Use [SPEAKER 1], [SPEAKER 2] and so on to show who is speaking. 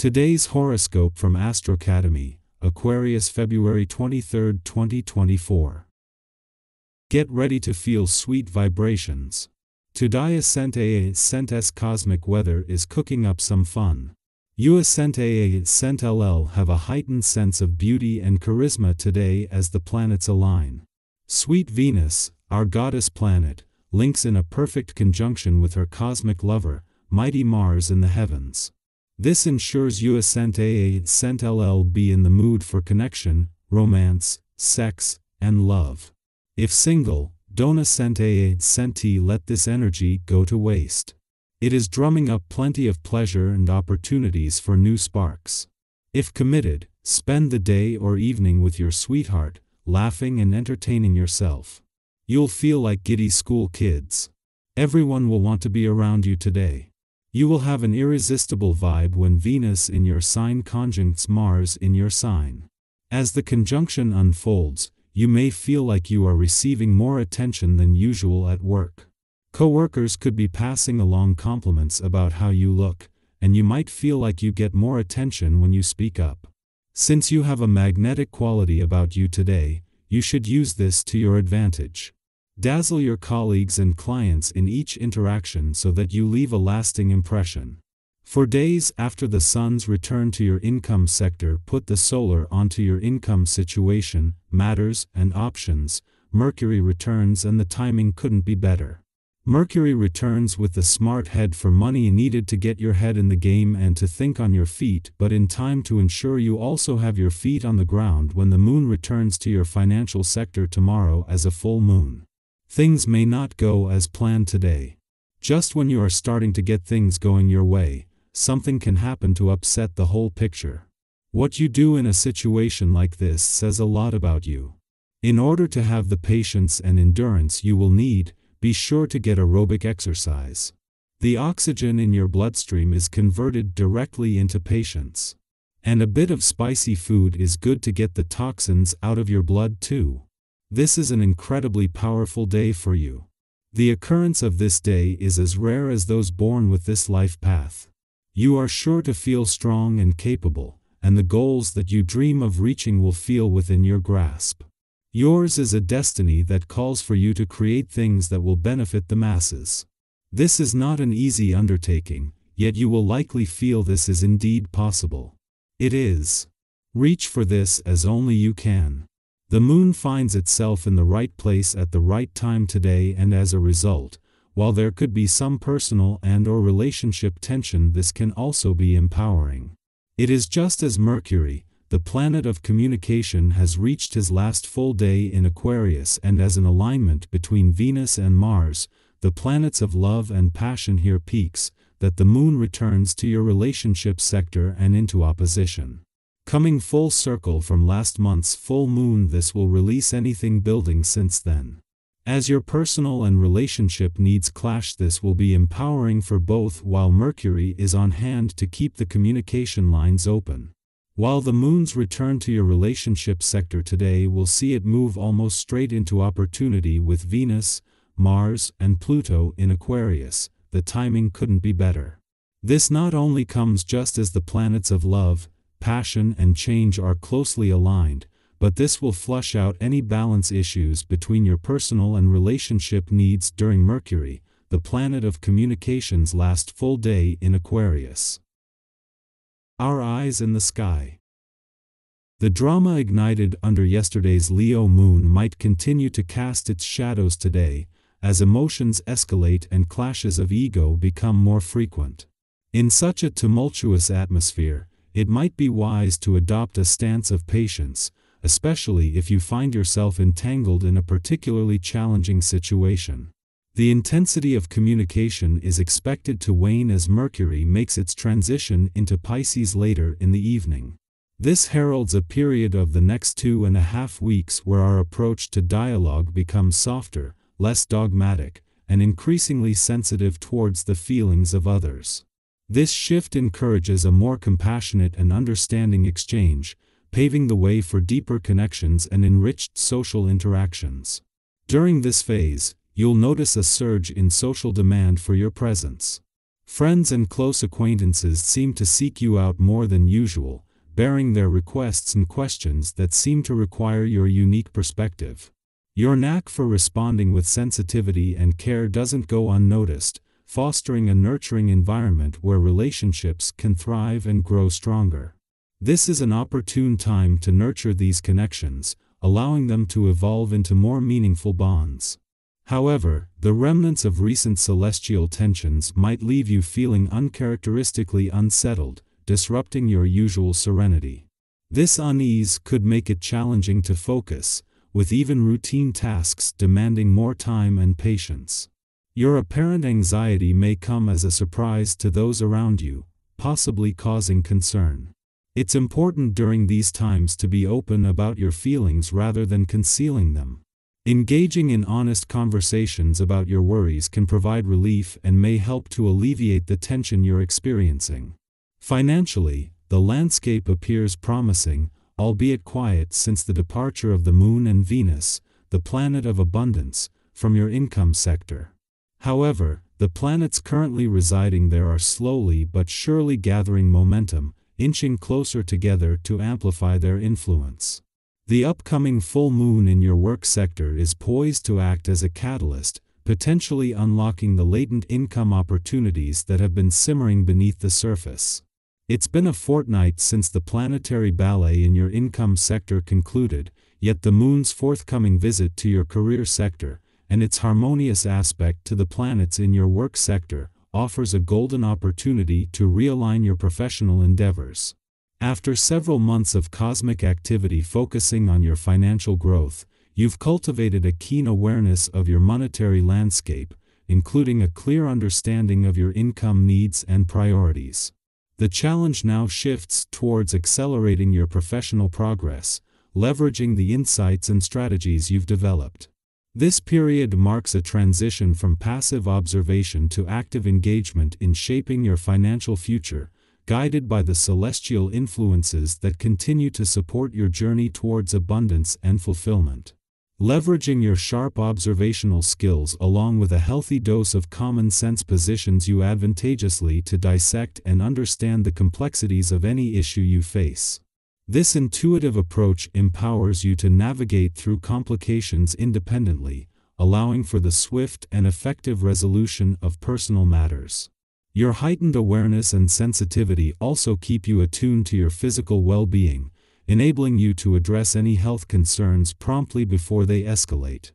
[SPEAKER 1] Today's horoscope from Astrocademy, Aquarius February 23, 2024. Get ready to feel sweet vibrations. Today Ascent A Ascent cosmic weather is cooking up some fun. You Ascent A Ascent LL have a heightened sense of beauty and charisma today as the planets align. Sweet Venus, our goddess planet, links in a perfect conjunction with her cosmic lover, mighty Mars in the heavens. This ensures you ascent AA ascent LL be in the mood for connection, romance, sex, and love. If single, don't ascent AA T let this energy go to waste. It is drumming up plenty of pleasure and opportunities for new sparks. If committed, spend the day or evening with your sweetheart, laughing and entertaining yourself. You'll feel like giddy school kids. Everyone will want to be around you today. You will have an irresistible vibe when Venus in your sign conjuncts Mars in your sign. As the conjunction unfolds, you may feel like you are receiving more attention than usual at work. Coworkers could be passing along compliments about how you look, and you might feel like you get more attention when you speak up. Since you have a magnetic quality about you today, you should use this to your advantage. Dazzle your colleagues and clients in each interaction so that you leave a lasting impression. For days after the sun's return to your income sector, put the solar onto your income situation, matters, and options. Mercury returns and the timing couldn't be better. Mercury returns with the smart head for money needed to get your head in the game and to think on your feet, but in time to ensure you also have your feet on the ground when the moon returns to your financial sector tomorrow as a full moon. Things may not go as planned today. Just when you are starting to get things going your way, something can happen to upset the whole picture. What you do in a situation like this says a lot about you. In order to have the patience and endurance you will need, be sure to get aerobic exercise. The oxygen in your bloodstream is converted directly into patience. And a bit of spicy food is good to get the toxins out of your blood too. This is an incredibly powerful day for you. The occurrence of this day is as rare as those born with this life path. You are sure to feel strong and capable, and the goals that you dream of reaching will feel within your grasp. Yours is a destiny that calls for you to create things that will benefit the masses. This is not an easy undertaking, yet you will likely feel this is indeed possible. It is. Reach for this as only you can. The moon finds itself in the right place at the right time today and as a result, while there could be some personal and or relationship tension this can also be empowering. It is just as Mercury, the planet of communication has reached his last full day in Aquarius and as an alignment between Venus and Mars, the planets of love and passion here peaks, that the moon returns to your relationship sector and into opposition. Coming full circle from last month's full moon this will release anything building since then. As your personal and relationship needs clash this will be empowering for both while Mercury is on hand to keep the communication lines open. While the moon's return to your relationship sector today will see it move almost straight into opportunity with Venus, Mars, and Pluto in Aquarius, the timing couldn't be better. This not only comes just as the planets of love, passion and change are closely aligned, but this will flush out any balance issues between your personal and relationship needs during Mercury, the planet of communications last full day in Aquarius. Our Eyes in the Sky The drama ignited under yesterday's Leo moon might continue to cast its shadows today, as emotions escalate and clashes of ego become more frequent. In such a tumultuous atmosphere, it might be wise to adopt a stance of patience, especially if you find yourself entangled in a particularly challenging situation. The intensity of communication is expected to wane as Mercury makes its transition into Pisces later in the evening. This heralds a period of the next two and a half weeks where our approach to dialogue becomes softer, less dogmatic, and increasingly sensitive towards the feelings of others. This shift encourages a more compassionate and understanding exchange, paving the way for deeper connections and enriched social interactions. During this phase, you'll notice a surge in social demand for your presence. Friends and close acquaintances seem to seek you out more than usual, bearing their requests and questions that seem to require your unique perspective. Your knack for responding with sensitivity and care doesn't go unnoticed, fostering a nurturing environment where relationships can thrive and grow stronger. This is an opportune time to nurture these connections, allowing them to evolve into more meaningful bonds. However, the remnants of recent celestial tensions might leave you feeling uncharacteristically unsettled, disrupting your usual serenity. This unease could make it challenging to focus, with even routine tasks demanding more time and patience. Your apparent anxiety may come as a surprise to those around you, possibly causing concern. It's important during these times to be open about your feelings rather than concealing them. Engaging in honest conversations about your worries can provide relief and may help to alleviate the tension you're experiencing. Financially, the landscape appears promising, albeit quiet since the departure of the Moon and Venus, the planet of abundance, from your income sector. However, the planets currently residing there are slowly but surely gathering momentum, inching closer together to amplify their influence. The upcoming full moon in your work sector is poised to act as a catalyst, potentially unlocking the latent income opportunities that have been simmering beneath the surface. It's been a fortnight since the planetary ballet in your income sector concluded, yet the moon's forthcoming visit to your career sector, and its harmonious aspect to the planets in your work sector, offers a golden opportunity to realign your professional endeavors. After several months of cosmic activity focusing on your financial growth, you've cultivated a keen awareness of your monetary landscape, including a clear understanding of your income needs and priorities. The challenge now shifts towards accelerating your professional progress, leveraging the insights and strategies you've developed. This period marks a transition from passive observation to active engagement in shaping your financial future, guided by the celestial influences that continue to support your journey towards abundance and fulfillment. Leveraging your sharp observational skills along with a healthy dose of common sense positions you advantageously to dissect and understand the complexities of any issue you face. This intuitive approach empowers you to navigate through complications independently, allowing for the swift and effective resolution of personal matters. Your heightened awareness and sensitivity also keep you attuned to your physical well-being, enabling you to address any health concerns promptly before they escalate.